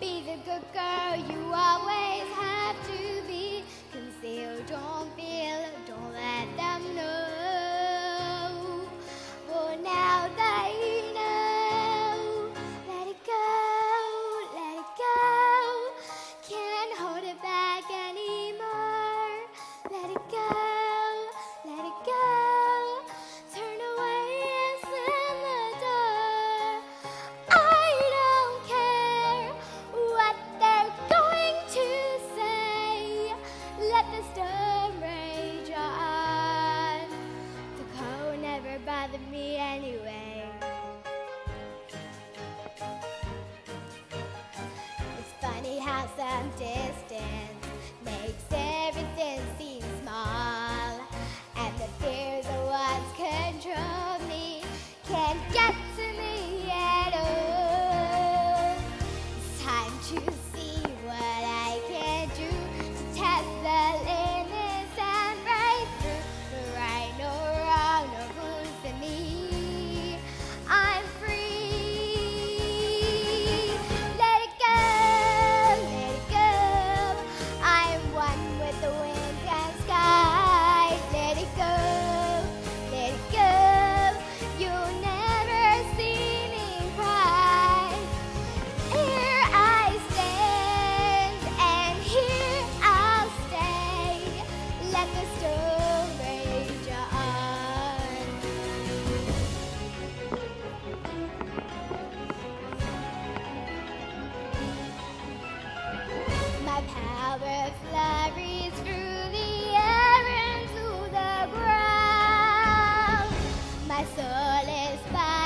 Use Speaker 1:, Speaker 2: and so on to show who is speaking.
Speaker 1: Be the good girl you always. some distance. My soul is bound.